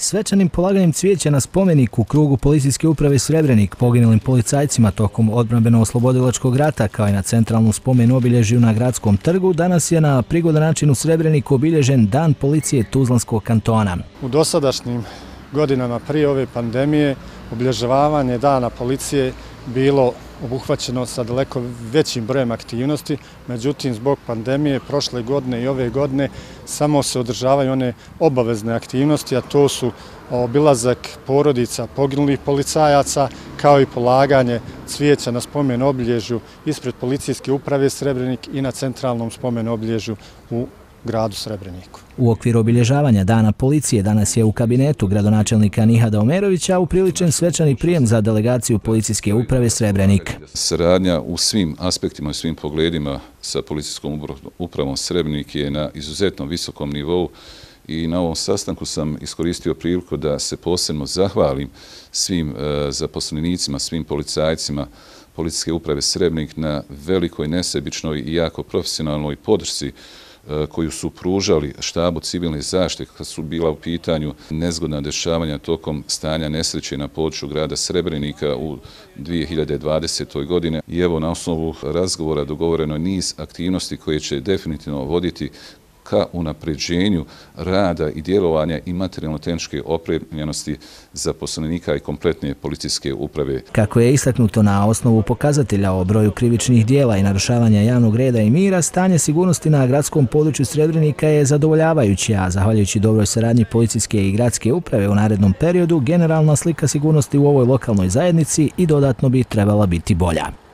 Svečanim polaganjem cvijeća na spomenik u krugu policijske uprave Srebrenik poginulim policajcima tokom odbranbeno-oslobodilačkog rata kao i na centralnu spomenu obilježju na gradskom trgu, danas je na prigodan način u Srebreniku obilježen Dan policije Tuzlanskog kantona. U dosadašnjim godinama prije ove pandemije obilježavanje Dana policije bilo obuhvaćeno sa daleko većim brojem aktivnosti, međutim, zbog pandemije prošle godine i ove godine samo se održavaju one obavezne aktivnosti, a to su obilazak porodica poginulih policajaca, kao i polaganje cvijeća na spomen obilježju ispred policijske uprave Srebrenik i na centralnom spomen obilježju u gradu Srebreniku. U okviru obilježavanja dana policije danas je u kabinetu gradonačelnika Nihada Omerovića upriličen svečani prijem za delegaciju policijske uprave Srebrenik. Saradnja u svim aspektima i svim pogledima sa policijskom upravom Srebrenik je na izuzetno visokom nivou i na ovom sastanku sam iskoristio priliku da se posebno zahvalim svim e, zaposlenicima, svim policajcima policijske uprave Srebrenik na velikoj nesebičnoj i jako profesionalnoj podršci E, koju su pružali štabu civilne zaštite kad su bila u pitanju nezgodna dešavanja tokom stanja nesreće na području grada Srebrenika u 2020. godine. I evo na osnovu razgovora dogovoreno niz aktivnosti koje će definitivno voditi ka unapređenju rada i djelovanja i materijalno-tehničke opremljenosti zaposlenika i kompletne policijske uprave. Kako je istaknuto na osnovu pokazatelja o broju krivičnih dijela i narušavanja javnog reda i mira, stanje sigurnosti na gradskom području Srebrenika je zadovoljavajuće, a zahvaljujući dobroj saradnji policijske i gradske uprave u narednom periodu, generalna slika sigurnosti u ovoj lokalnoj zajednici i dodatno bi trebala biti bolja.